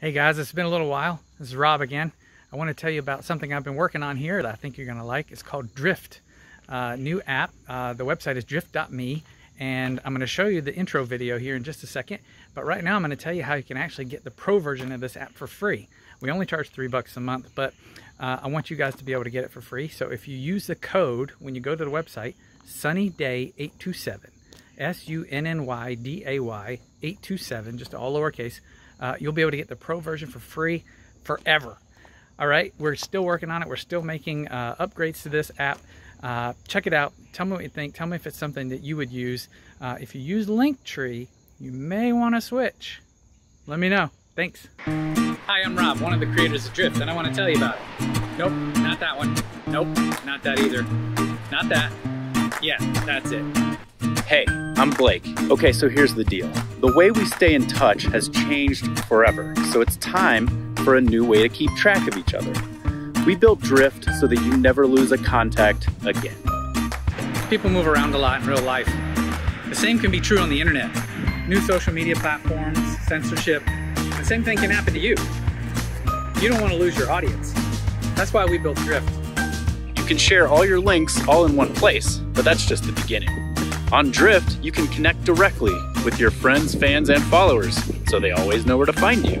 Hey guys, it's been a little while. This is Rob again. I want to tell you about something I've been working on here that I think you're going to like. It's called Dryft. Uh, new app. Uh, the website is dryft.me and I'm going to show you the intro video here in just a second. But right now I'm going to tell you how you can actually get the pro version of this app for free. We only charge three bucks a month, but uh, I want you guys to be able to get it for free. So if you use the code when you go to the website, sunnyday827, S-U-N-N-Y-D-A-Y 827, just all lowercase, uh, you'll be able to get the pro version for free forever. All right, we're still working on it. We're still making uh, upgrades to this app. Uh, check it out. Tell me what you think. Tell me if it's something that you would use. Uh, if you use Linktree, you may want to switch. Let me know. Thanks. Hi, I'm Rob, one of the creators of Dryft, and I want to tell you about it. Nope, not that one. Nope, not that either. Not that. Yeah, that's it. Hey, I'm Blake. Okay, so here's the deal. The way we stay in touch has changed forever, so it's time for a new way to keep track of each other. We built Dryft so that you never lose a contact again. People move around a lot in real life. The same can be true on the internet. New social media platforms, censorship, the same thing can happen to you. You don't want to lose your audience. That's why we built Dryft. You can share all your links all in one place, but that's just the beginning. On Dryft, you can connect directly with your friends, fans, and followers, so they always know where to find you.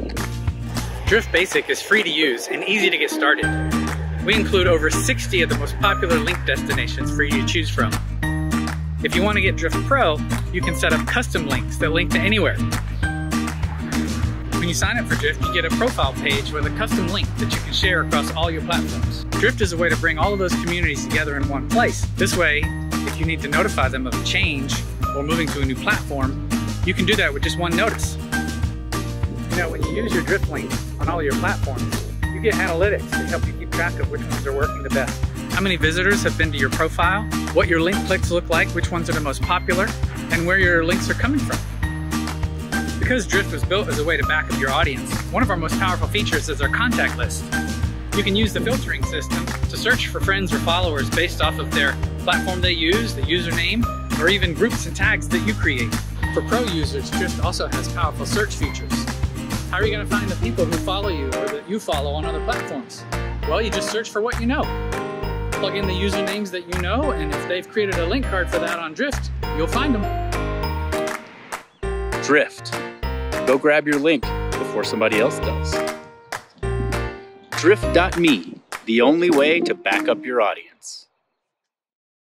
Dryft Basic is free to use and easy to get started. We include over 60 of the most popular link destinations for you to choose from. If you want to get Dryft Pro, you can set up custom links that link to anywhere. When you sign up for Dryft, you get a profile page with a custom link that you can share across all your platforms. Dryft is a way to bring all of those communities together in one place. This way, you need to notify them of a change or moving to a new platform, you can do that with just one notice. You know, when you use your Dryft link on all your platforms, you get analytics to help you keep track of which ones are working the best. How many visitors have been to your profile, what your link clicks look like, which ones are the most popular, and where your links are coming from. Because Dryft was built as a way to back up your audience, one of our most powerful features is our contact list. You can use the filtering system to search for friends or followers based off of their platform they use, the username, or even groups and tags that you create. For pro users, Dryft also has powerful search features. How are you going to find the people who follow you or that you follow on other platforms? Well, you just search for what you know. Plug in the usernames that you know, and if they've created a link card for that on Dryft, you'll find them. Dryft. Go grab your link before somebody else does dryft.me, the only way to back up your audience.